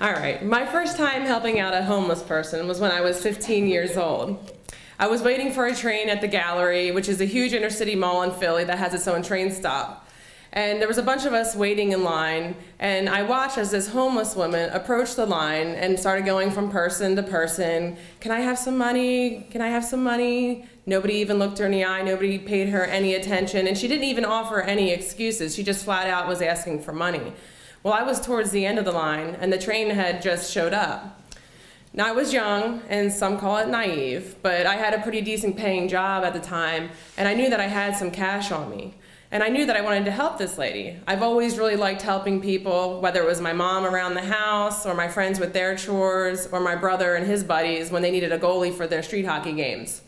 All right, my first time helping out a homeless person was when I was 15 years old. I was waiting for a train at the Gallery, which is a huge inner city mall in Philly that has its own train stop. And there was a bunch of us waiting in line, and I watched as this homeless woman approached the line and started going from person to person. Can I have some money? Can I have some money? Nobody even looked her in the eye, nobody paid her any attention, and she didn't even offer any excuses. She just flat out was asking for money. Well, I was towards the end of the line, and the train had just showed up. Now, I was young, and some call it naive, but I had a pretty decent paying job at the time, and I knew that I had some cash on me. And I knew that I wanted to help this lady. I've always really liked helping people, whether it was my mom around the house, or my friends with their chores, or my brother and his buddies when they needed a goalie for their street hockey games.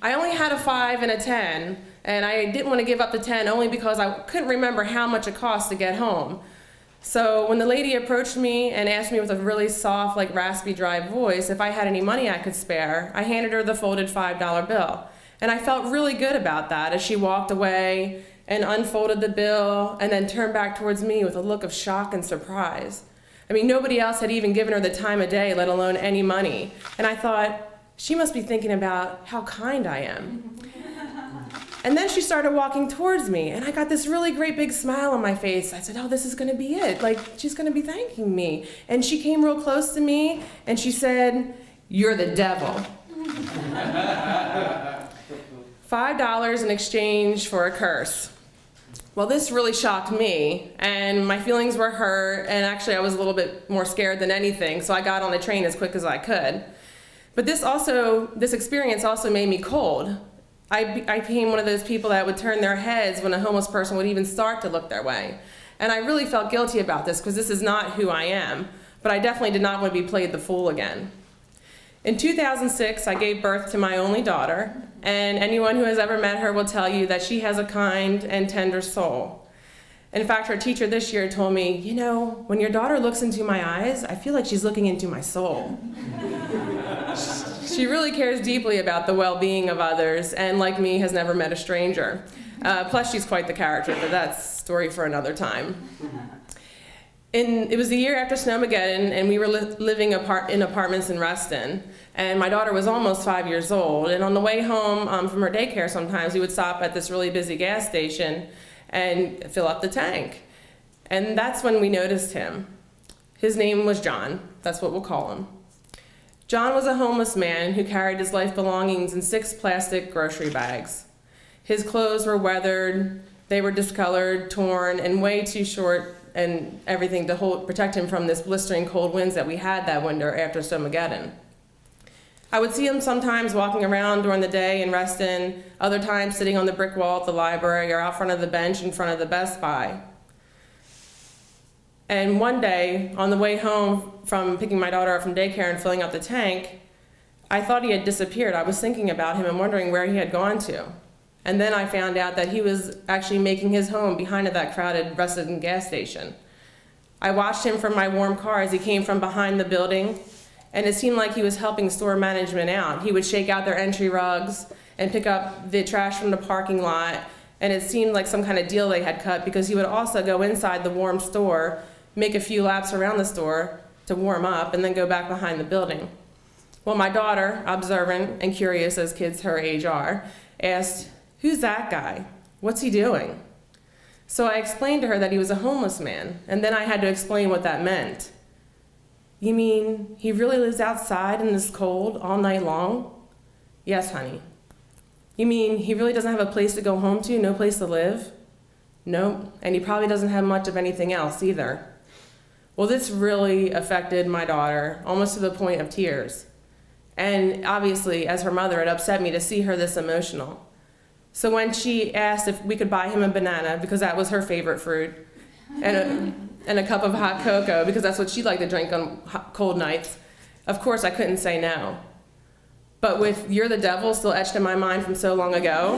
I only had a 5 and a 10, and I didn't want to give up the 10 only because I couldn't remember how much it cost to get home. So when the lady approached me and asked me with a really soft, like raspy, dry voice if I had any money I could spare, I handed her the folded $5 bill. And I felt really good about that as she walked away and unfolded the bill and then turned back towards me with a look of shock and surprise. I mean, nobody else had even given her the time of day, let alone any money. And I thought, she must be thinking about how kind I am. And then she started walking towards me, and I got this really great big smile on my face. I said, Oh, this is gonna be it. Like, she's gonna be thanking me. And she came real close to me, and she said, You're the devil. $5 in exchange for a curse. Well, this really shocked me, and my feelings were hurt, and actually, I was a little bit more scared than anything, so I got on the train as quick as I could. But this also, this experience also made me cold. I, I became one of those people that would turn their heads when a homeless person would even start to look their way. And I really felt guilty about this because this is not who I am, but I definitely did not want to be played the fool again. In 2006, I gave birth to my only daughter, and anyone who has ever met her will tell you that she has a kind and tender soul. In fact, her teacher this year told me, you know, when your daughter looks into my eyes, I feel like she's looking into my soul. she really cares deeply about the well-being of others, and like me, has never met a stranger. Uh, plus, she's quite the character, but that's story for another time. In, it was the year after Snowmageddon, and we were li living apart in apartments in Reston. And my daughter was almost five years old. And on the way home um, from her daycare, sometimes we would stop at this really busy gas station and fill up the tank. And that's when we noticed him. His name was John. That's what we'll call him. John was a homeless man who carried his life belongings in six plastic grocery bags. His clothes were weathered, they were discolored, torn, and way too short and everything to hold, protect him from this blistering cold winds that we had that winter after Snowmageddon. I would see him sometimes walking around during the day in Reston, other times sitting on the brick wall at the library or out front of the bench in front of the Best Buy. And one day, on the way home from picking my daughter up from daycare and filling up the tank, I thought he had disappeared. I was thinking about him and wondering where he had gone to. And then I found out that he was actually making his home behind that crowded Reston gas station. I watched him from my warm car as he came from behind the building, and it seemed like he was helping store management out. He would shake out their entry rugs and pick up the trash from the parking lot, and it seemed like some kind of deal they had cut because he would also go inside the warm store make a few laps around the store to warm up, and then go back behind the building. Well, my daughter, observant and curious as kids her age are, asked, Who's that guy? What's he doing? So I explained to her that he was a homeless man, and then I had to explain what that meant. You mean he really lives outside in this cold all night long? Yes, honey. You mean he really doesn't have a place to go home to, no place to live? Nope, and he probably doesn't have much of anything else either. Well, this really affected my daughter, almost to the point of tears. And obviously, as her mother, it upset me to see her this emotional. So when she asked if we could buy him a banana, because that was her favorite fruit, and and a cup of hot cocoa, because that's what she liked to drink on hot, cold nights, of course I couldn't say no. But with You're the Devil still etched in my mind from so long ago,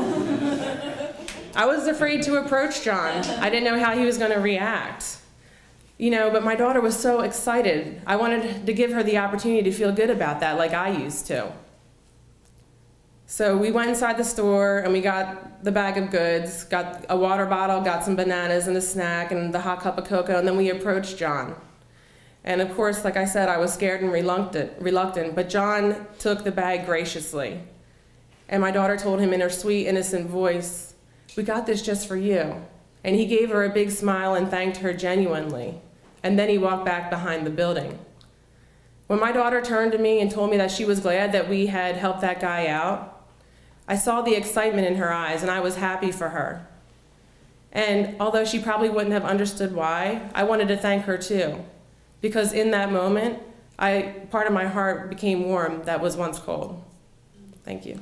I was afraid to approach John. I didn't know how he was going to react you know, but my daughter was so excited. I wanted to give her the opportunity to feel good about that like I used to. So we went inside the store and we got the bag of goods, got a water bottle, got some bananas and a snack and the hot cup of cocoa, and then we approached John. And of course, like I said, I was scared and reluctant, reluctant, but John took the bag graciously. And my daughter told him in her sweet, innocent voice, We got this just for you. And he gave her a big smile and thanked her genuinely. And then he walked back behind the building. When my daughter turned to me and told me that she was glad that we had helped that guy out, I saw the excitement in her eyes and I was happy for her. And although she probably wouldn't have understood why, I wanted to thank her too. Because in that moment, I, part of my heart became warm that was once cold. Thank you.